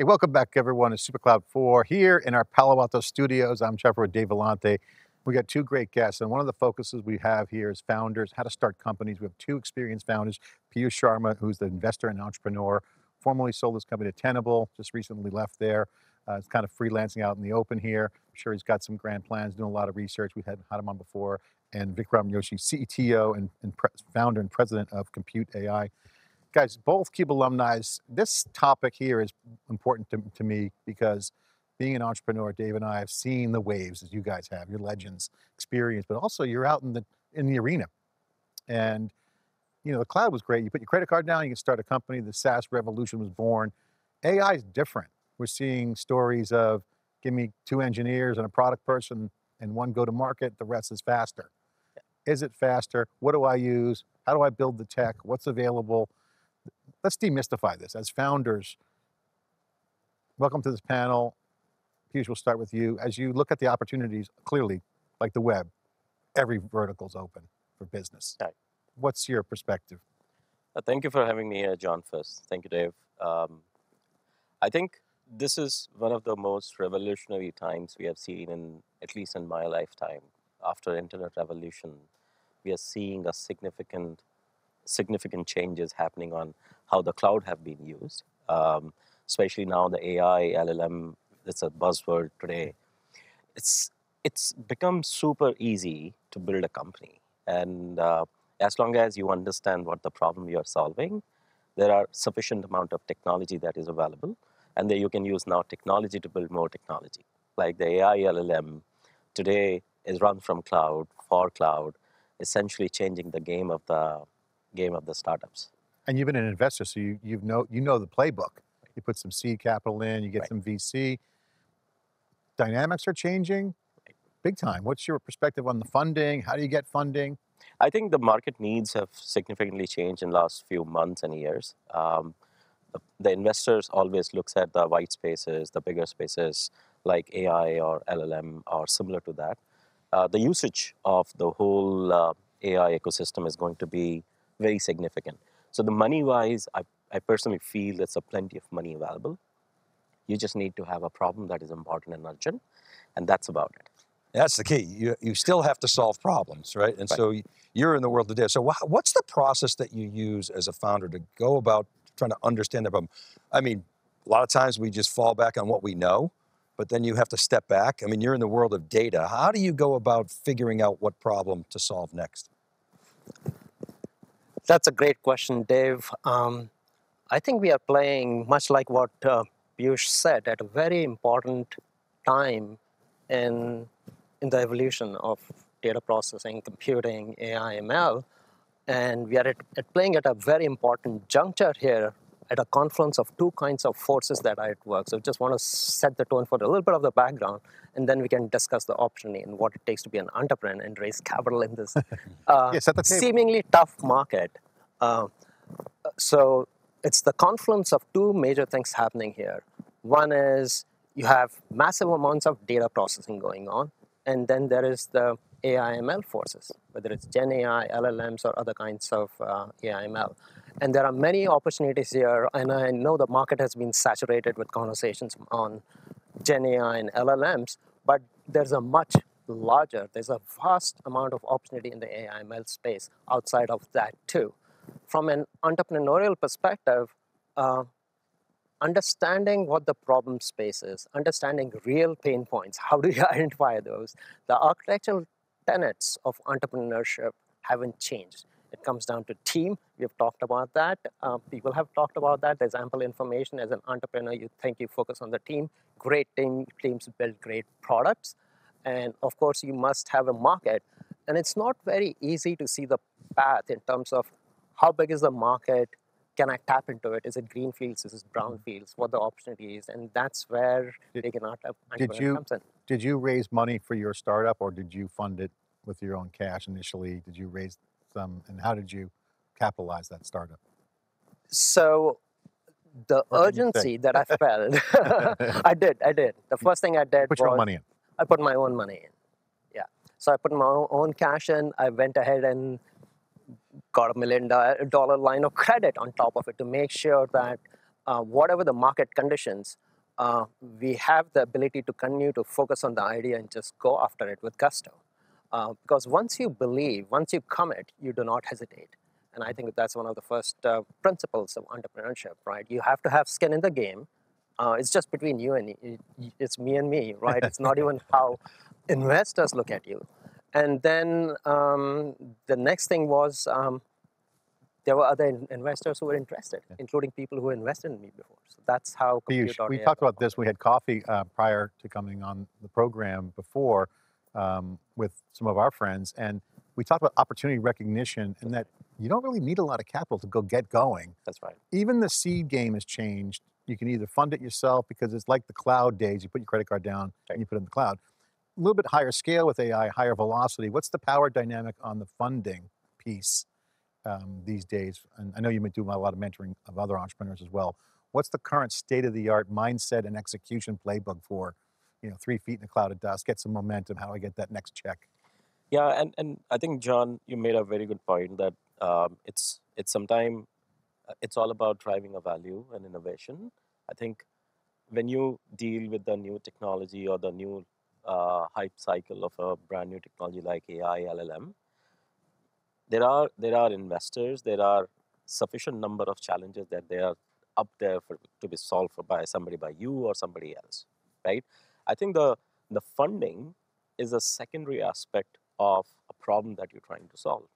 Hey, welcome back, everyone, to SuperCloud 4 here in our Palo Alto studios. I'm Trevor with Dave Vellante. We got two great guests, and one of the focuses we have here is founders, how to start companies. We have two experienced founders, Piyush Sharma, who's the investor and entrepreneur, formerly sold his company to Tenable, just recently left there. Uh, it's kind of freelancing out in the open here. I'm sure he's got some grand plans, doing a lot of research. We had had him on before. And Vikram Joshi, CTO and, and founder and president of Compute AI guys, both CUBE alumni, this topic here is important to, to me because being an entrepreneur, Dave and I have seen the waves as you guys have, your legends experience, but also you're out in the in the arena. And you know, the cloud was great. You put your credit card down, you can start a company. The SaaS revolution was born. AI is different. We're seeing stories of give me two engineers and a product person and one go to market, the rest is faster. Is it faster? What do I use? How do I build the tech? What's available? Let's demystify this. As founders, welcome to this panel. Piyush, we'll start with you. As you look at the opportunities, clearly, like the web, every vertical is open for business. Right. What's your perspective? Uh, thank you for having me here, John, first. Thank you, Dave. Um, I think this is one of the most revolutionary times we have seen in, at least in my lifetime. After internet revolution, we are seeing a significant significant changes happening on how the cloud have been used, um, especially now the AI, LLM, it's a buzzword today. It's, it's become super easy to build a company. And uh, as long as you understand what the problem you're solving, there are sufficient amount of technology that is available. And then you can use now technology to build more technology. Like the AI LLM today is run from cloud, for cloud, essentially changing the game of the game of the startups. And you've been an investor, so you you know you know the playbook. You put some seed capital in, you get right. some VC. Dynamics are changing big time. What's your perspective on the funding? How do you get funding? I think the market needs have significantly changed in the last few months and years. Um, the, the, investors always looks at the white spaces, the bigger spaces like AI or LLM or similar to that. Uh, the usage of the whole uh, AI ecosystem is going to be very significant. So the money wise, I, I personally feel there's a plenty of money available. You just need to have a problem that is important and urgent, and that's about it. That's the key. You, you still have to solve problems, right? And right. so you're in the world today. So what's the process that you use as a founder to go about trying to understand the problem? I mean, a lot of times we just fall back on what we know, but then you have to step back. I mean, you're in the world of data. How do you go about figuring out what problem to solve next? That's a great question, Dave. Um, I think we are playing, much like what uh, said, at a very important time in, in the evolution of data processing, computing, AI, ML. And we are at, at playing at a very important juncture here at a confluence of two kinds of forces that are at work. So just want to set the tone for a little bit of the background, and then we can discuss the opportunity and what it takes to be an entrepreneur and raise capital in this uh, yes, seemingly tough market. Uh, so it's the confluence of two major things happening here. One is you have massive amounts of data processing going on, and then there is the AI/ML forces, whether it's Gen AI, LLMs, or other kinds of uh, AI/ML. And there are many opportunities here, and I know the market has been saturated with conversations on Gen AI and LLMs, but there's a much larger, there's a vast amount of opportunity in the AI/ML space outside of that too from an entrepreneurial perspective, uh, understanding what the problem space is, understanding real pain points, how do you identify those? The architectural tenets of entrepreneurship haven't changed. It comes down to team. We've talked about that. Uh, people have talked about that. There's ample information. As an entrepreneur, you think you focus on the team. Great team, teams build great products. And of course, you must have a market. And it's not very easy to see the path in terms of how big is the market? Can I tap into it? Is it green fields? Is it brown fields? What the opportunity is? And that's where did, they cannot have did you, comes in. Did you raise money for your startup or did you fund it with your own cash initially? Did you raise some and how did you capitalize that startup? So the what urgency that I felt, I did, I did. The first thing I did put your own money in. I put my own money in. Yeah. So I put my own cash in. I went ahead and got a million dollar line of credit on top of it to make sure that uh, whatever the market conditions, uh, we have the ability to continue to focus on the idea and just go after it with gusto. Uh, because once you believe, once you commit, you do not hesitate. And I think that's one of the first uh, principles of entrepreneurship, right? You have to have skin in the game. Uh, it's just between you and it's me and me, right? it's not even how investors look at you. And then um, the next thing was um, there were other in- investors who were interested, yeah. including people who invested in me before. So that's how. Piyush, we talked about this. We had coffee uh, prior to coming on the program before um, with some of our friends, and we talked about opportunity recognition and that you don't really need a lot of capital to go get going. That's right. Even the seed game has changed. You can either fund it yourself because it's like the cloud days. You put your credit card down right. and you put it in the cloud. A little bit higher scale with AI, higher velocity. What's the power dynamic on the funding piece um, these days? And I know you do a lot of mentoring of other entrepreneurs as well. What's the current state of the art mindset and execution playbook for, you know, three feet in a cloud of dust, get some momentum? How do I get that next check? Yeah, and, and I think John, you made a very good point that um, it's it's sometimes uh, it's all about driving a value and innovation. I think when you deal with the new technology or the new uh, hype cycle of a brand new technology like AI, LLM, there are there are investors, there are sufficient number of challenges that they are up there for, to be solved by somebody by you or somebody else, right? I think the the funding is a secondary aspect of a problem that you're trying to solve.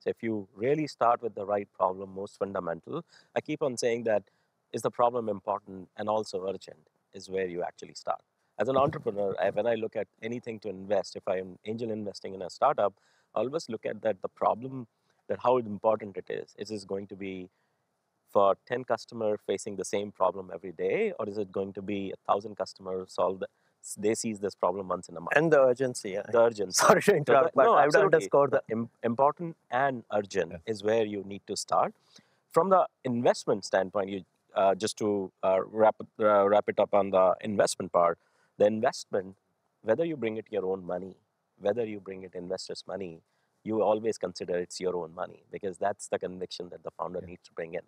So if you really start with the right problem, most fundamental, I keep on saying that is the problem important and also urgent is where you actually start. As an entrepreneur, when I look at anything to invest, if I'm angel investing in a startup, I always look at that the problem, that how important it is. Is this going to be for 10 customers facing the same problem every day, or is it going to be a thousand customers solve they seize this problem once in a month. And the urgency. Yeah. The urgency. Sorry to interrupt, so the, but no, I would underscore that. important and urgent yeah. is where you need to start. From the investment standpoint, you uh, just to uh, wrap, uh, wrap it up on the investment part, the investment, whether you bring it your own money, whether you bring it investors' money, you always consider it's your own money because that's the conviction that the founder yeah. needs to bring in.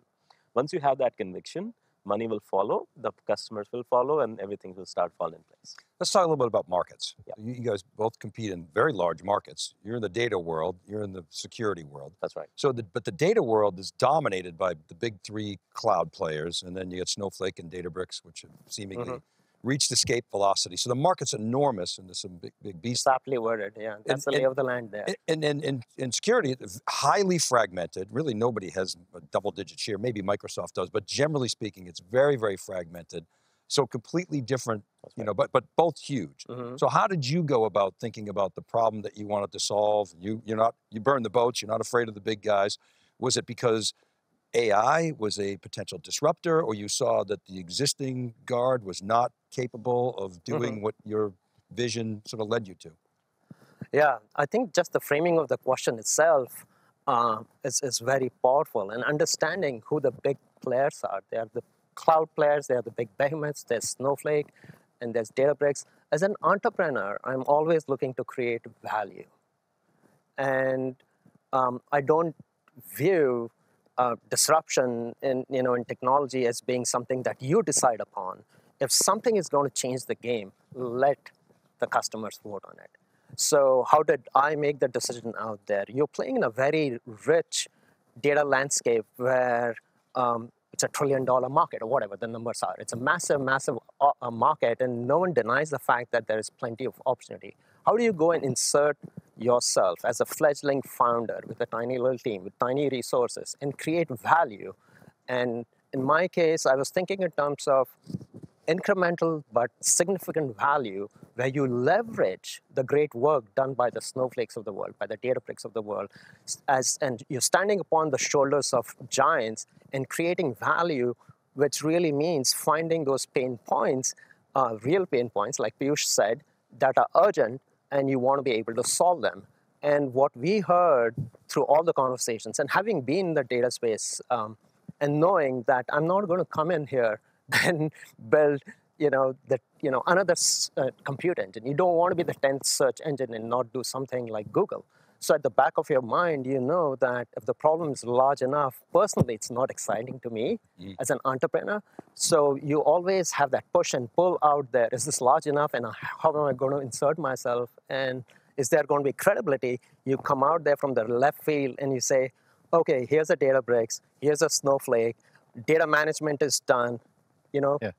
Once you have that conviction, money will follow, the customers will follow, and everything will start falling in place. Let's talk a little bit about markets. Yeah. You guys both compete in very large markets. You're in the data world, you're in the security world. That's right. So, the, but the data world is dominated by the big three cloud players, and then you get Snowflake and Databricks, which seemingly mm-hmm reached escape velocity. So the market's enormous and there's some big, big beasts. Exactly worded, yeah. That's and, the lay of the land there. And in and, and, security, highly fragmented. Really, nobody has a double digit share. Maybe Microsoft does, but generally speaking, it's very, very fragmented. So completely different, right. you know, but but both huge. Mm-hmm. So how did you go about thinking about the problem that you wanted to solve? You you're not you burn the boats. You're not afraid of the big guys. Was it because AI was a potential disruptor, or you saw that the existing guard was not capable of doing mm-hmm. what your vision sort of led you to? Yeah, I think just the framing of the question itself uh, is, is very powerful, and understanding who the big players are. They are the cloud players, they are the big behemoths, there's Snowflake, and there's Databricks. As an entrepreneur, I'm always looking to create value. And um, I don't view uh, disruption in you know in technology as being something that you decide upon. If something is going to change the game, let the customers vote on it. So how did I make the decision out there? You're playing in a very rich data landscape where um, it's a trillion dollar market or whatever the numbers are. It's a massive, massive uh, market, and no one denies the fact that there is plenty of opportunity. How do you go and insert yourself as a fledgling founder with a tiny little team, with tiny resources, and create value? And in my case, I was thinking in terms of incremental but significant value where you leverage the great work done by the snowflakes of the world, by the data Databricks of the world, as, and you're standing upon the shoulders of giants and creating value, which really means finding those pain points, uh, real pain points, like Piyush said, that are urgent and you want to be able to solve them. And what we heard through all the conversations, and having been in the data space um, and knowing that I'm not going to come in here and build, you know, that you know another uh, compute engine. You don't want to be the tenth search engine and not do something like Google. So at the back of your mind, you know that if the problem is large enough, personally, it's not exciting to me Mm. as an entrepreneur. So you always have that push and pull out there. Is this large enough? And how am I going to insert myself? And is there going to be credibility? You come out there from the left field and you say, okay, here's a data Databricks, here's a Snowflake, data management is done. You know, Yeah.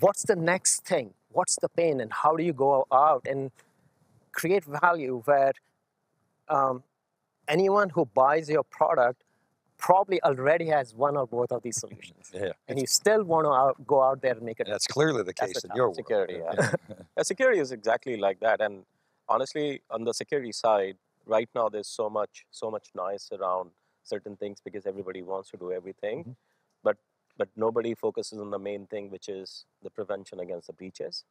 what's the next thing? What's the pain? And how do you go out and create value where um, anyone who buys your product probably already has one or both of these solutions. Yeah. And you still want to out, go out there and make it. That's clearly the case in your world. security. Yeah. yeah, security is exactly like that. And honestly, on the security side, right now there's so much so much noise around certain things because everybody wants to do everything, Mhm. but but nobody focuses on the main thing, which is the prevention against the breaches.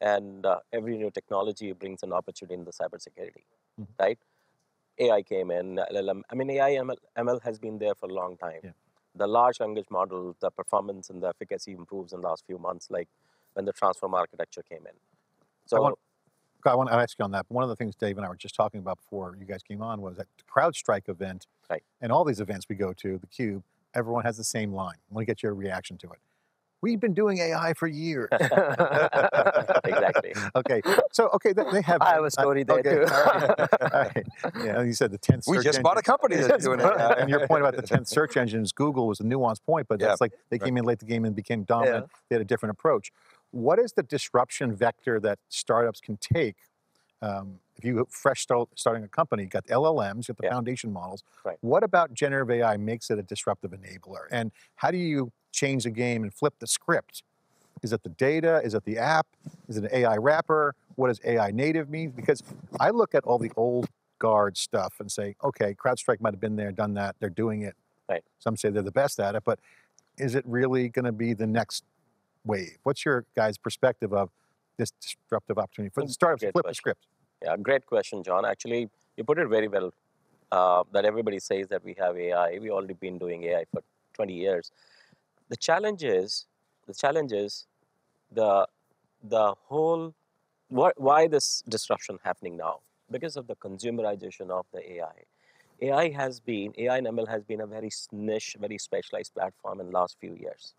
And uh, every new technology brings an opportunity in the cybersecurity, Mhm. right? AI came in, LLM. I mean, AI ML, ML has been there for a long time. Yeah. The large language model, the performance and the efficacy improves in the last few months, like when the transform architecture came in. So want- I want to ask you on that. One of the things Dave and I were just talking about before you guys came on was that the CrowdStrike event, Right. and all these events we go to, the Cube, everyone has the same line. I want to get your reaction to it. We've been doing AI for years. exactly. okay, so okay, they, they have. I have a story there okay, too. all right, right. Yeah, you said the tenth. We search just bought a engine- company that's doing it. Uh, and your point about the 10th search engines, Google was a nuanced point, but Yeah, that's like they right. came in late the game and became dominant. They had a different approach. What is the disruption vector that startups can take? Um, if you fresh start, starting a company, you got LLMs, you got the Yeah. foundation models. Right. What about generative AI makes it a disruptive enabler? And how do you change the game and flip the script? Is it the data? Is it the app? Is it an AI wrapper? What does AI native mean? Because I look at all the old guard stuff and say, okay, CrowdStrike might have been there, done that, they're doing it. Right. Some say they're the best at it, but is it really going to be the next wave? What's your guys' perspective of this disruptive opportunity for the startups to great flip the script? Yeah, great question, John. Actually, you put it very well. Uh, that everybody says that we have AI. We've already been doing AI for 20 years. The challenge is, the challenge is, the the whole. Why, why this disruption happening now? Because of the consumerization of the AI. AI has been AI and ML has been a very niche, very specialized platform in last few years.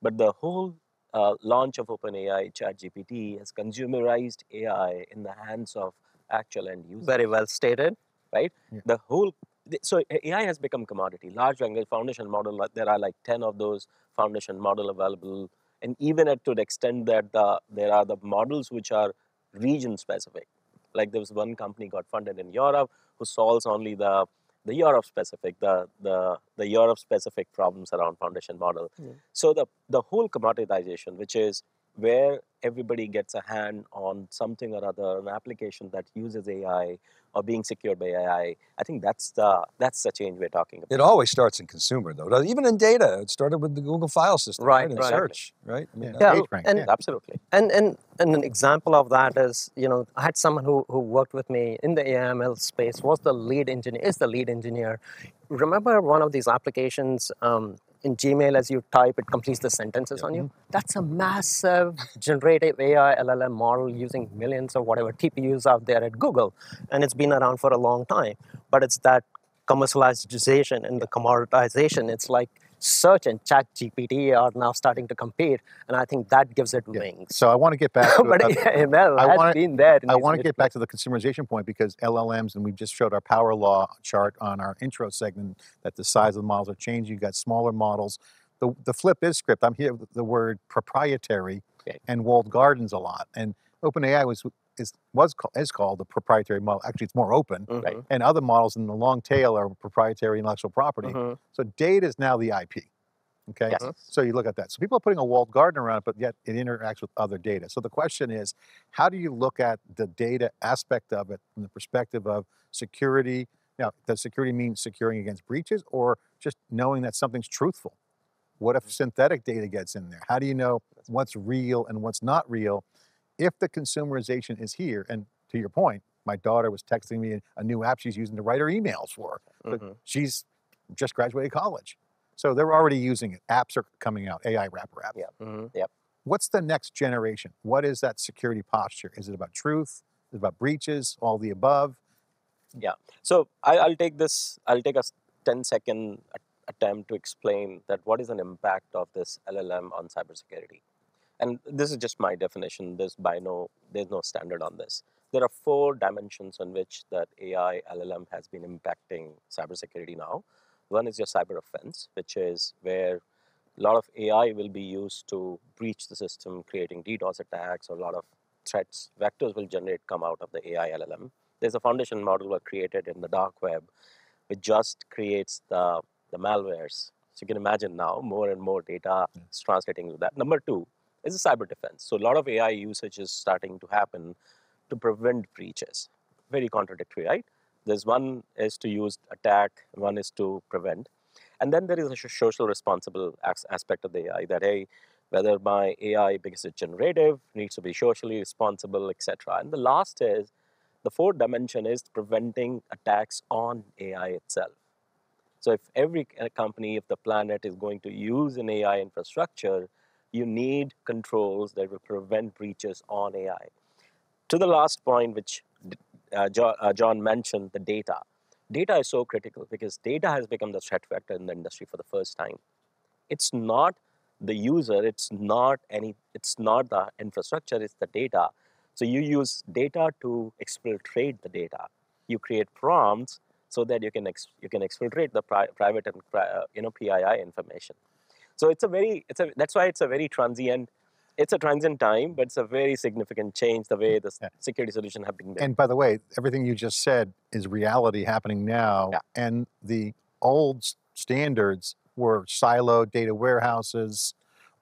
But the whole uh, launch of OpenAI, ChatGPT has consumerized AI in the hands of actual end users. Very well stated. Right? The whole so AI has become commodity. Large language foundation model. There are like ten of those foundation model available, and even at to the extent that the, there are the models which are region specific. Like there was one company got funded in Europe who solves only the the Europe specific, the the the Europe specific problems around foundation model. Yeah. So the the whole commoditization, which is where everybody gets a hand on something or other, an application that uses AI or being secured by AI, I think that's the that's the change we're talking about. It always starts in consumer, though. Even in data, it started with the Google file system, Right, In right. search, right? I mean, Yeah. Yeah, PageRank, and- yeah. Absolutely. And, and and an example of that is, you know, I had someone who, who worked with me in the AML space, was the lead engineer, is the lead engineer. Remember one of these applications um, in Gmail, as you type, it completes the sentences on you? Mm-hmm. That's a massive generative AI LLM model using millions or whatever TPUs out there at Google. And it's been around for a long time. But it's that commercialization and the commoditization. It's like search and chat GPT are now starting to compete. And I think that gives it Yeah. wings. So I want to get back to but uh, ML I has wanna- been there. I want to get back to the consumerization point because LLMs, and we just showed our power law chart on our intro segment that the size of the models are changing. You got smaller models. The, the flip is script. I'm here with the word proprietary Okay. and walled gardens a lot. And OpenAI was is was is called the proprietary model. Actually, it's more open. Mhm, Right. And other models in the long tail are proprietary intellectual property. mhm. So data is now the IP. Okay. Yes. So you look at that. So people are putting a walled garden around it, but yet it interacts with other data. So the question is, how do you look at the data aspect of it from the perspective of security? Now, does security mean securing against breaches or just knowing that something's truthful? What if synthetic data gets in there? How do you know what's real and what's not real if the consumerization is here? And to your point, my daughter was texting me a new app she's using to write her emails for. But Mhm. she's just graduated college. So they're already using it. Apps are coming out, AI wrapper apps. Yeah. Mhm. What's the next generation? What is that security posture? Is it about truth? Is it about breaches? All the above? Yeah. So I, I'll take this. I'll take a 10 second attempt to explain that what is an impact of this LLM on cybersecurity. And this is just my definition. There's by no there's no standard on this. There are four dimensions on which that AI LLM has been impacting cybersecurity now. One is your cyber offense, which is where a lot of AI will be used to breach the system, creating DDoS attacks or a lot of threats. Vectors will generate come out of the AI LLM. There's a foundation model were created in the dark web, which just creates the, the malwares. So you can imagine now more and more data is translating to that. Number two is a cyber defense. So a lot of AI usage is starting to happen to prevent breaches. Very contradictory, right? There's one is to use attack, one is to prevent. And then there is a social responsible aspect of the AI that, hey, whether my AI, because it's generative, needs to be socially responsible, etc. And the last is the fourth dimension is preventing attacks on AI itself. So if every uh, company, if the planet is going to use an AI infrastructure, you need controls that will prevent breaches on AI. To the last point, which uh, uh, John mentioned, the data. Data is so critical because data has become the threat vector in the industry for the first time. It's not the user, it's not any, it's not the infrastructure, it's the data. So you use data to exfiltrate the data. You create prompts so that you can ex- you can exfiltrate the pri- private and uh, you know PII information. So it's a very it's a that's why it's a very transient. It's a transient time, but it's a very significant change the way the Yeah. security solution have been built. And by the way, everything you just said is reality happening now. Yeah. And the old standards were siloed data warehouses,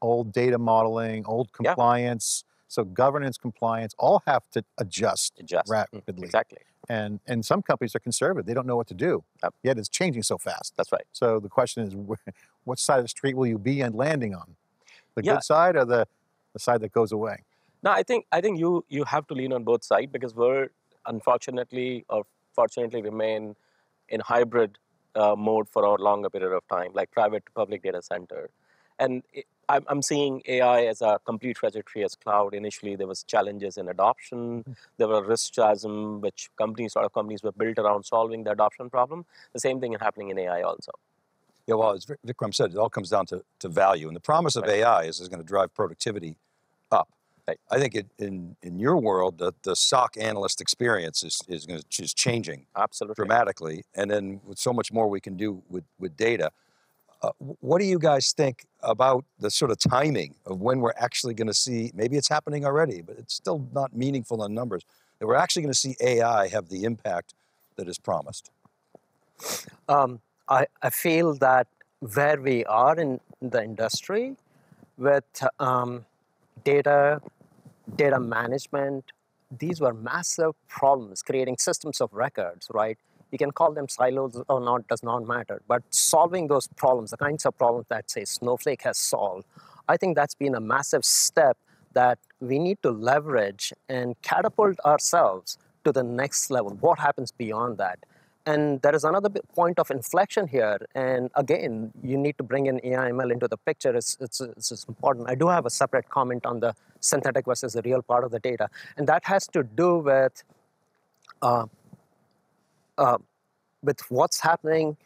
old data modeling, old compliance. Yeah. So governance, compliance, all have to adjust Adjust. Mm, rapidly. Exactly. And and some companies are conservative; they don't know what to do. Yep. Yet it's changing so fast. That's right. So the question is, what side of the street will you be and landing on? The Yeah. good side or the the side that goes away? No, I think I think you you have to lean on both sides because we're unfortunately or fortunately remain in hybrid uh, mode for a longer period of time, like private to public data center. And it, I'm, I'm seeing AI as a complete trajectory as cloud. Initially, there was challenges in adoption. Hmm. There were risk chasm, which companies, a lot of companies were built around solving the adoption problem. The same thing is happening in AI also. Yeah, well, as Vikram said, it all comes down to, to value. And the promise of Right. AI is it's going to drive productivity up. Right. I think it, in, in your world, the, the SOC analyst experience is, is, gonna, is changing Absolutely. dramatically. And then with so much more we can do with, with data. Uh, what do you guys think about the sort of timing of when we're actually going to see? Maybe it's happening already, but it's still not meaningful in numbers. That we're actually going to see AI have the impact that is promised. Um, I, I feel that where we are in the industry with um, data, data management, these were massive problems creating systems of records, right? You can call them silos or not, does not matter. But solving those problems, the kinds of problems that, say, Snowflake has solved, I think that's been a massive step that we need to leverage and catapult ourselves to the next level. What happens beyond that? And there is another point of inflection here. And again, you need to bring in AI/ML into the picture. It's, it's, it's, important. I do have a separate comment on the synthetic versus the real part of the data. And that has to do with, uh, uh, with what's happening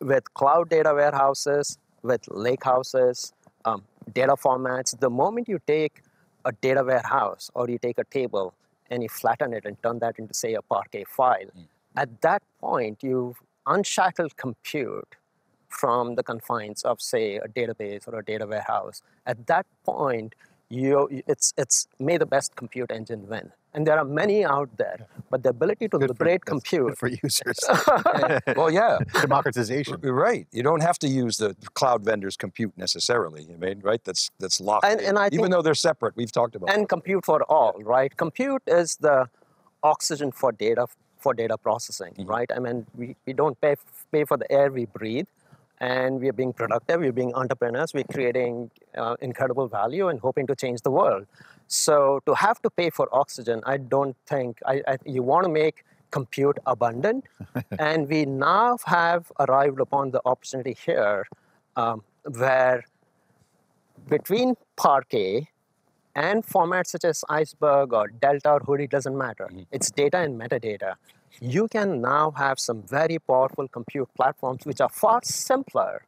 with cloud data warehouses, with lakehouses, um, data formats. The moment you take a data warehouse or you take a table and you flatten it and turn that into, say, a Parquet file, at that point, you've unshackled compute from the confines of, say, a database or a data warehouse. At that point, you, it's, it's may the best compute engine win. And there are many out there, but the ability to Good liberate that's compute. for users. well, yeah. Democratization. You're right. You don't have to use the cloud vendors' compute necessarily. I mean, right? That's that's locked. And- in. and I even think- though they're separate, we've talked about. and compute for all right compute is the oxygen for data for data processing right i mean we, we don't pay pay for the air we breathe and we're being productive we're being entrepreneurs we're creating uh, incredible value and hoping to change the world so to have to pay for oxygen i don't think I, I, you want to make compute abundant and we now have arrived upon the opportunity here um, where between Parquet and formats such as Iceberg or Delta or Hudi doesn't matter. It's data and metadata. you can now have some very powerful compute platforms which are far simpler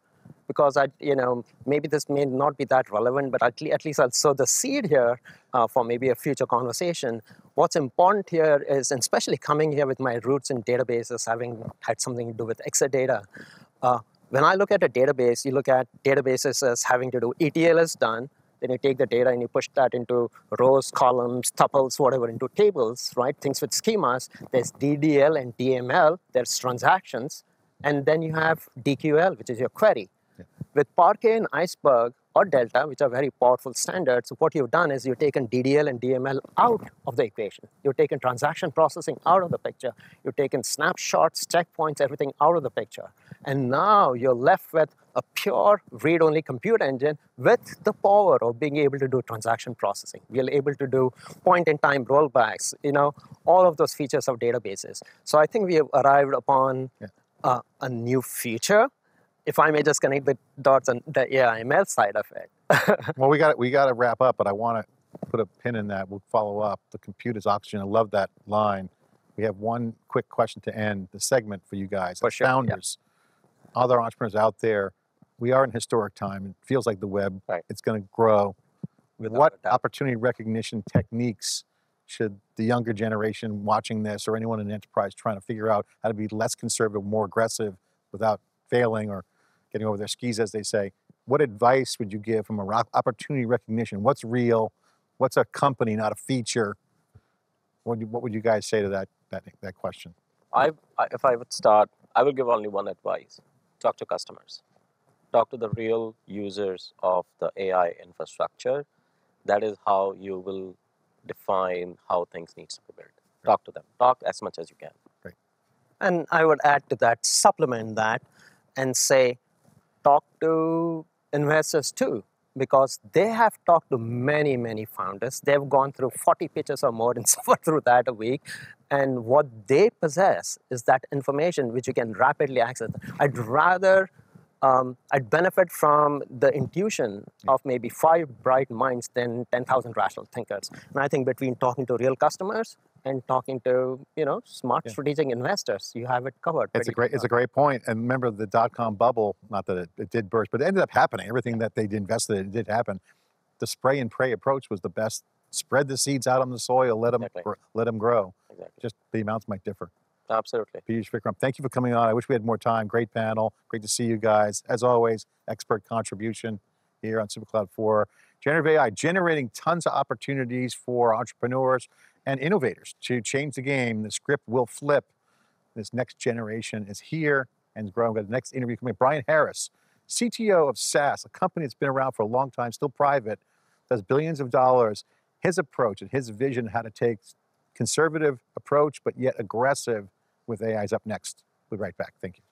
because I, you know, maybe this may not be that relevant, but at, le- at least I'll sow the seed here uh, for maybe a future conversation. What's important here is, and especially coming here with my roots in databases, having had something to do with Exadata, uh, when I look at a database, you look at databases as having to do ETL is done, then you take the data and you push that into rows, columns, tuples, whatever, into tables, right? Things with schemas. There's DDL and DML, there's transactions, and then you have DQL, which is your query. With Parquet and Iceberg or Delta, which are very powerful standards, what you've done is you've taken DDL and DML out of the equation. You've taken transaction processing out of the picture. You've taken snapshots, checkpoints, everything out of the picture. And now you're left with a pure read-only compute engine with the power of being able to do transaction processing. We are able to do point-in-time rollbacks, you know, all of those features of databases. So I think we have arrived upon Yeah. uh, a new future if I may just connect the dots on the AIML side of it. Well, we got we got to wrap up, but I want to put a pin in that. We'll follow up. The compute is oxygen. I love that line. We have one quick question to end the segment for you guys, For sure, yeah. founders, other entrepreneurs out there. We are in historic time. It feels like the web. Right. It's going to grow. Without what opportunity recognition techniques should the younger generation watching this or anyone in enterprise trying to figure out how to be less conservative, more aggressive without failing or getting over their skis, as they say? What advice would you give from a ro- opportunity recognition? What's real? What's a company, not a feature? What, do what would you guys say to that, that, that question? I, I, if I would start, I will give only one advice: talk to customers, talk to the real users of the AI infrastructure. That is how you will define how things need to be built. Talk to them. Talk as much as you can. Right. And I would add to that, supplement that, and say, talk to investors too, because they have talked to many, many founders. They've gone through 40 pitches or more and suffered through that a week. And what they possess is that information which you can rapidly access. I'd rather, um, I'd benefit from the intuition of maybe five bright minds than 10,000 rational thinkers. And I think between talking to real customers and talking to, you know, smart Yeah. strategic investors, you have it covered. It's a great, it's a great point. And remember the dot com bubble, not that it, it did burst, but it ended up happening. Everything that they invested in did happen. The spray and pray approach was the best. Spread the seeds out on the soil, let them, Exactly. let them grow. Exactly. Just the amounts might differ. Absolutely. Piyush Vikram, thank you for coming on. I wish we had more time. Great panel. Great to see you guys. As always, expert contribution here on SuperCloud 4. Generative AI generating tons of opportunities for entrepreneurs and innovators to change the game. The script will flip. This next generation is here and growing. We've got the next interview coming. Brian Harris, CTO of SAS, a company that's been around for a long time, still private, does billions of dollars. His approach and his vision how to take conservative approach, but yet aggressive with AI is up next. We'll be right back. Thank you.